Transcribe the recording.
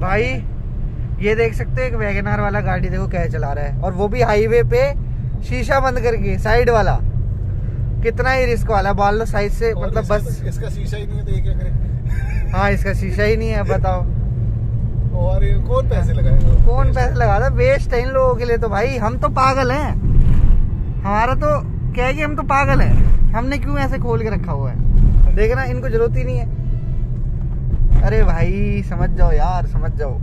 भाई ये देख सकते हो एक वैगनार वाला गाड़ी देखो क्या चला रहा है। और वो भी हाईवे पे शीशा बंद करके साइड वाला। कितना ही रिस्क वाला बाल लो साइड से मतलब बस। इसका शीशा ही नहीं है तो ये क्या करे? हाँ इसका शीशा ही नहीं है बताओ। और कौन पैसे लगाएगा कौन पैसे लगाता वेस्ट है इन लोगों के लिए तो भाई हम तो पागल हैं। हमारा तो क्या है कि हम तो पागल हैं। हमने क्यों ऐसे खोल के रखा हुआ है? देखना इनको ज़रूरत ही नहीं है। अरे भाई समझ जाओ यार समझ जाओ।